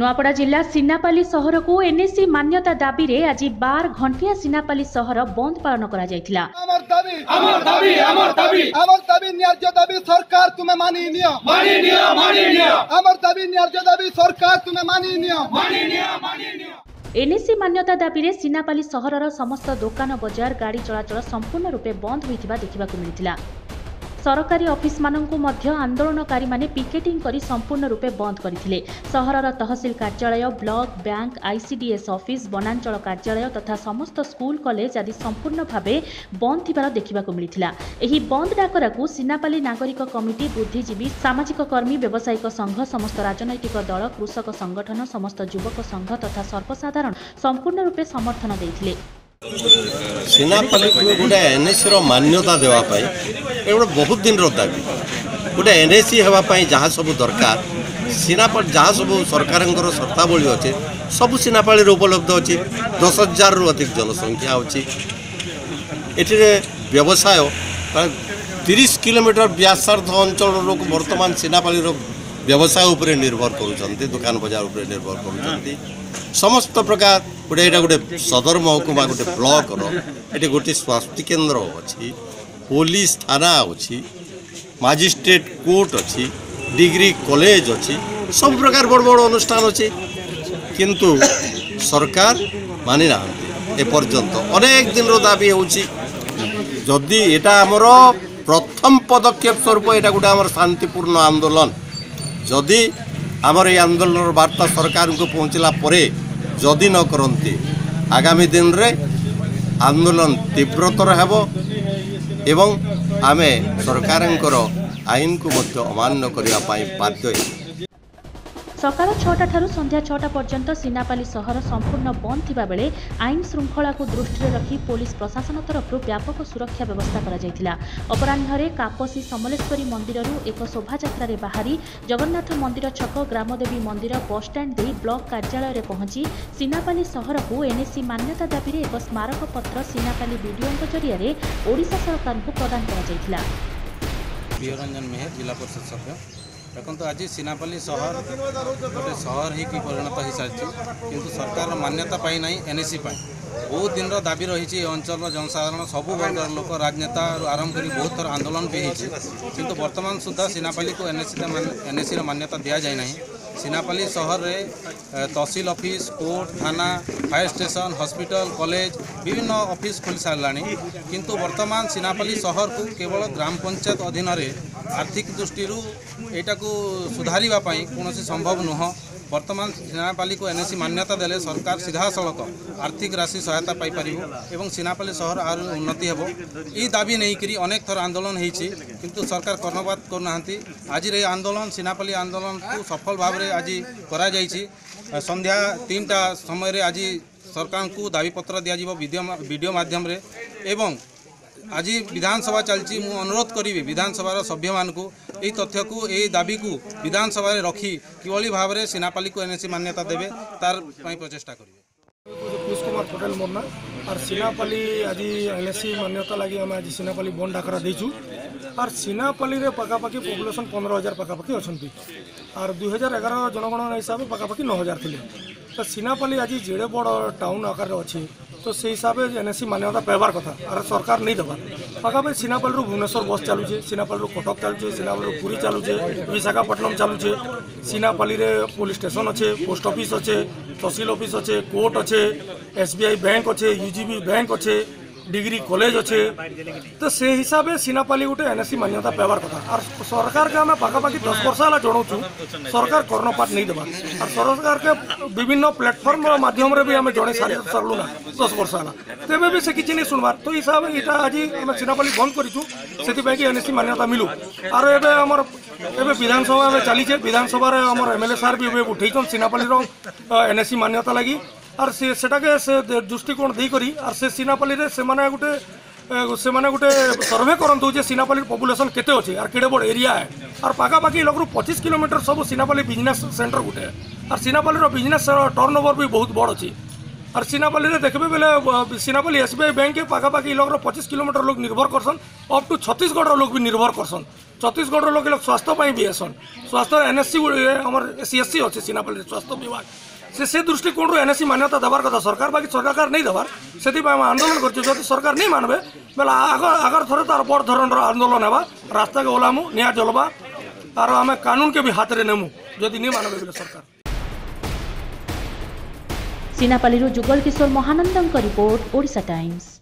ନୂଆପଡ଼ା ଜିଲ୍ଲା ସିନାପାଲି ସହରକୁ ଏନ୍ଏସି ମାନ୍ୟତା ଦାବିରେ ଆଜି ବାର ଘଣ୍ଟିଆ ସିନାପାଲି ସହର ବନ୍ଦ ପାଳନ କରାଯାଇଥିଲା ଏନ୍ଏସି ମାନ୍ୟତା ଦାବିରେ ସିନାପାଲି ସହରର ସମସ୍ତ ଦୋକାନ ବଜାର ଗାଡ଼ି ଚଳାଚଳ ସମ୍ପୂର୍ଣ୍ଣ ରୂପେ ବନ୍ଦ ହୋଇଥିବା ଦେଖିବାକୁ ମିଳିଥିଲା ସରକାରୀ ଅଫିସମାନଙ୍କୁ ମଧ୍ୟ ଆନ୍ଦୋଳନକାରୀମାନେ ପିକେଟିଂ କରି ସମ୍ପୂର୍ଣ୍ଣ ରୂପେ ବନ୍ଦ କରିଥିଲେ ସହରର ତହସିଲ କାର୍ଯ୍ୟାଳୟ ବ୍ଲକ ବ୍ୟାଙ୍କ ଆଇସିଡିଏସ୍ ଅଫିସ ବନାଞ୍ଚଳ କାର୍ଯ୍ୟାଳୟ ତଥା ସମସ୍ତ ସ୍କୁଲ କଲେଜ ଆଦି ସମ୍ପୂର୍ଣ୍ଣ ଭାବେ ବନ୍ଦ ଥିବାର ଦେଖିବାକୁ ମିଳିଥିଲା ଏହି ବନ୍ଦ ଡାକରାକୁ ସିନାପାଲି ନାଗରିକ କମିଟି ବୁଦ୍ଧିଜୀବୀ ସାମାଜିକ କର୍ମୀ ବ୍ୟବସାୟିକ ସଂଘ ସମସ୍ତ ରାଜନୈତିକ ଦଳ କୃଷକ ସଂଗଠନ ସମସ୍ତ ଯୁବକ ସଂଘ ତଥା ସର୍ବସାଧାରଣ ସମ୍ପୂର୍ଣ୍ଣ ରୂପେ ସମର୍ଥନ ଦେଇଥିଲେ ସିନାପାଲିକୁ ଗୋଟେ ଏନ୍ଏସିର ମାନ୍ୟତା ଦେବା ପାଇଁ ଏଗୁଡ଼ା ବହୁତ ଦିନର ଦାବି ଗୋଟେ ଏନ୍ ଏ ସି ହେବା ପାଇଁ ଯାହା ସବୁ ଦରକାର ସିନାପାଳ ଯାହା ସବୁ ସରକାରଙ୍କର ସର୍ତ୍ତାବଳୀ ଅଛି ସବୁ ସିନାପାଳିରେ ଉପଲବ୍ଧ ଅଛି ଦଶ ହଜାରରୁ ଅଧିକ ଜନସଂଖ୍ୟା ଅଛି ଏଥିରେ ବ୍ୟବସାୟ ତିରିଶ କିଲୋମିଟର ବ୍ୟାସାର୍ଧ ଅଞ୍ଚଳରୁ ବର୍ତ୍ତମାନ ସିନାପାଳିର ବ୍ୟବସାୟ ଉପରେ ନିର୍ଭର କରୁଛନ୍ତି ଦୋକାନ ବଜାର ଉପରେ ନିର୍ଭର କରୁଛନ୍ତି ସମସ୍ତ ପ୍ରକାର ଗୋଟେ ଏଇଟା ଗୋଟେ ସଦର ମହକୁମା ଗୋଟେ ବ୍ଲକର ଏଠି ଗୋଟିଏ ସ୍ୱାସ୍ଥ୍ୟ କେନ୍ଦ୍ର ଅଛି ପୋଲିସ ଥାନା ଅଛି ମାଜିଷ୍ଟ୍ରେଟ୍ କୋର୍ଟ ଅଛି ଡିଗ୍ରୀ କଲେଜ ଅଛି ସବୁ ପ୍ରକାର ବଡ଼ ବଡ଼ ଅନୁଷ୍ଠାନ ଅଛି କିନ୍ତୁ ସରକାର ମାନି ନାହାନ୍ତି ଏପର୍ଯ୍ୟନ୍ତ ଅନେକ ଦିନର ଦାବି ହେଉଛି ଯଦି ଏଇଟା ଆମର ପ୍ରଥମ ପଦକ୍ଷେପ ସ୍ୱରୂପ ଏଇଟା ଗୋଟେ ଆମର ଶାନ୍ତିପୂର୍ଣ୍ଣ ଆନ୍ଦୋଳନ ଯଦି ଆମର ଏଇ ଆନ୍ଦୋଳନର ବାର୍ତ୍ତା ସରକାରଙ୍କୁ ପହଞ୍ଚିଲା ପରେ ଯଦି ନ କରନ୍ତି ଆଗାମୀ ଦିନରେ ଆନ୍ଦୋଳନ ତୀବ୍ରତର ହେବ ଏବଂ ଆମେ ସରକାରଙ୍କର ଆଇନକୁ ମଧ୍ୟ ଅମାନ୍ୟ କରିବା ପାଇଁ ବାଧ୍ୟ ସକାଳ ଛଅଟା ଠାରୁ ସନ୍ଧ୍ୟା ଛଅଟା ପର୍ଯ୍ୟନ୍ତ ସିନାପାଲି ସହର ସମ୍ପୂର୍ଣ୍ଣ ବନ୍ଦ ଥିବାବେଳେ ଆଇନ ଶୃଙ୍ଖଳାକୁ ଦୃଷ୍ଟିରେ ରଖି ପୋଲିସ ପ୍ରଶାସନ ତରଫରୁ ବ୍ୟାପକ ସୁରକ୍ଷା ବ୍ୟବସ୍ଥା କରାଯାଇଥିଲା ଅପରାହ୍ନରେ କାପସୀ ସମଲେଶ୍ୱରୀ ମନ୍ଦିରରୁ ଏକ ଶୋଭାଯାତ୍ରାରେ ବାହାରି ଜଗନ୍ନାଥ ମନ୍ଦିର ଛକ ଗ୍ରାମଦେବୀ ମନ୍ଦିର ବସ୍ଷ୍ଟାଣ୍ଡ ଦେଇ ବ୍ଲକ କାର୍ଯ୍ୟାଳୟରେ ପହଞ୍ଚି ସିନାପାଲି ସହରକୁ ଏନ୍ଏସି ମାନ୍ୟତା ଦାବିରେ ଏକ ସ୍ମାରକପତ୍ର ସିନାପାଲି ବିଡିଓଙ୍କ ଜରିଆରେ ଓଡ଼ିଶା ସରକାରଙ୍କୁ ପ୍ରଦାନ କରାଯାଇଥିଲା ପ୍ରିୟରଞ୍ଜନ ମେହେର ଜିଲ୍ଲା ପରିଷଦ ସଭ୍ୟ ଦେଖନ୍ତୁ ଆଜି ସିନାପାଲି ସହର ଗୋଟେ ସହର ହେଇକି ପରିଣତ ହୋଇସାରିଛି କିନ୍ତୁ ସରକାରର ମାନ୍ୟତା ପାଇନାହିଁ ଏନ୍ଏସି ପାଇଁ ବହୁତ ଦିନର ଦାବି ରହିଛି ଏ ଅଞ୍ଚଳର ଜନସାଧାରଣ ସବୁ ବର୍ଗର ଲୋକ ରାଜନେତାରୁ ଆରମ୍ଭ କରି ବହୁତ ଥର ଆନ୍ଦୋଳନ ବି ହେଇଛି କିନ୍ତୁ ବର୍ତ୍ତମାନ ସୁଦ୍ଧା ସିନାପାଲିକୁ ଏନ୍ଏସି ଏନ୍ଏସିର ମାନ୍ୟତା ଦିଆଯାଇନାହିଁ ସିନାପାଲ୍ଲୀ ସହରରେ ତହସିଲ ଅଫିସ୍ କୋର୍ଟ ଥାନା ଫାୟାର ଷ୍ଟେସନ ହସ୍ପିଟାଲ କଲେଜ ବିଭିନ୍ନ ଅଫିସ୍ ଖୋଲିସାରିଲାଣି କିନ୍ତୁ ବର୍ତ୍ତମାନ ସିନାପାଲ୍ଲୀ ସହରକୁ କେବଳ ଗ୍ରାମ ପଞ୍ଚାୟତ ଅଧୀନରେ ଆର୍ଥିକ ଦୃଷ୍ଟିରୁ ଏଇଟାକୁ ସୁଧାରିବା ପାଇଁ କୌଣସି ସମ୍ଭବ ନୁହଁ ବର୍ତ୍ତମାନ ସିନାପାଲିକୁ ଏନ୍ଏସି ମାନ୍ୟତା ଦେଲେ ସରକାର ସିଧାସଳଖ ଆର୍ଥିକ ରାଶି ସହାୟତା ପାଇପାରିବ ଏବଂ ସିନାପାଲି ସହର ଆହୁରି ଉନ୍ନତି ହେବ ଏହି ଦାବି ନେଇକରି ଅନେକ ଥର ଆନ୍ଦୋଳନ ହୋଇଛି କିନ୍ତୁ ସରକାର କର୍ଣ୍ଣପାତ କରୁନାହାନ୍ତି ଆଜିର ଏହି ଆନ୍ଦୋଳନ ସିନାପାଲି ଆନ୍ଦୋଳନକୁ ସଫଳ ଭାବରେ ଆଜି କରାଯାଇଛି ସନ୍ଧ୍ୟା ତିନିଟା ସମୟରେ ଆଜି ସରକାରଙ୍କୁ ଦାବିପତ୍ର ଦିଆଯିବ ଭିଡ଼ିଓ ମାଧ୍ୟମରେ ଏବଂ আজি বিধানসভা চালছি মু অনুরোধ করি বিধানসভার সভ্য মানুষ এই তথ্যকু এই দাবিকু বিধানসভায় রখি কিভাবে ভাবে সিনাপালিকু এনএসি মান্যতা দেবে তার প্রচেষ্টা করবে কুশ কুমার পটেল মোর না আর সিনাপালি আজ এনএসি মান্যতা লাগে আমি আজ সিনাপালি বন ডাকরা দিয়েছু আর সিনাপালি পাখাপাখি পপুলেসন পনেরো হাজার পাখাপাখি অনেক আর দুই হাজার এগারো জনগণনা হিসাবে পাখাপাখি ন হাজার লে তো সিনাপালি আজ যেড়ে বড় টাউন আকারে অ তো সেই হিসাবে এনএসি ମାନ୍ୟତା ପାଇବାର କଥା ଆର ସରକାର ନେଇ ଦେବା ପାଖାପାଖି ସିନାପାଲରୁ ଭୁବନେଶ୍ୱର ବସ୍ ଚାଲୁଛେ ସିନାପାଲରୁ କଟକ ଚାଲୁଛେ ସିନାପାଲରୁ ପୁରୀ ଚାଲୁଛେ ବିଶାଖାପଟ୍ଟନମ ଚାଲୁଛେ ସିନାପାଲିରେ ପୋଲିସ ଷ୍ଟେସନ ଅଛେ ପୋଷ୍ଟ ଅଫିସ୍ ଅଛେ ତହସିଲ ଅଫିସ୍ ଅଛେ କୋର୍ଟ ଅଛେ ଏସ୍ବିଆଇ ବ୍ୟାଙ୍କ ଅଛେ ୟୁଜିବି ବ୍ୟାଙ୍କ ଅଛେ ডিগ্রি কলেজ অছে তো সে হিসাবে সিনাপালি গোটে এনএসি মান্যতা পাইবার কথা আর সরকারকে আমি পাখাপাখি দশ বর্ষ হল জনাওছু সরকার কর্ণপাত নেই দেবা আর সরকারকে বিভিন্ন প্ল্যাটফর্মর মাধ্যমে বি আমি জনাই সারি সারলু না দশ বর্ষ হল তেমনি বি সে কিছু নেই শুনবার তো হিসাবে এটা আজ আমি সিনাপালি বন্ধ করছু সেপাই এনএসি মান্যতা মিলু আর এবে আমার এবে বিধানসভা এবে চালিছে বিধানসভার আমার এমএলএ স্যার বি উঠাইছেন সিনাপালির এনএসি মান্যতা লাগি আর সে সেটাকে সে দৃষ্টিকোণ দেইকরি আর সে সিনাপালিরে সেমানে গোটে সেমানে গোটে সর্ভে করতু যে সিনাপালি পপুলেসন কেতে অছে আর কেড়ে বড় এরিয়া আর পাখাপাখি লগ্র পঁচিশ কিলোমিটর সব সিনাপালি বিজনেস সেন্টর গোটে আর সিনাপালির বিজনেস টর্ন ওভর বি বহুত বড় অছে আর সিনাপালিরে দেখবে বেলে সিনাপালি এসবিআই ব্যাঙ্কে পাখাপাখি লগ্র পঁচিশ কিলোমিটর লোক নির্ভর করসন অপ টু ছত্তিশগড়র লোক বি নির্ভর করসন ছত্তিশগড়র লোক লোক স্বাস্থ্য পাই বি আসন স্বাস্থ্য এনএসসি আমার সিএসসি অছে সিনাপালি স্বাস্থ্য বিভাগ ᱥᱮᱥᱮ દૃષ્ટિકોણ રો એનએસ માન્યતા দাবારකට સરકાર બાકી સ સરકાર નહીં দাবાર સતીમાં આંદોલન કરછું જો સરકાર નહીં માનબે મેલા આગર આગર થરતાર બોર્ડ ધરણરો આંદોલન આબા રસ્તા કે હોલામુ નિયાત હોલબા તાર અમે કાનૂન કે બી હાથ રે નમુ જોદી નહીં માનબે સરકાર સિનાપલીરુ જુગલ કિશોર મહાનંદન કો રિપોર્ટ ઓડિશા ટાઇમ્સ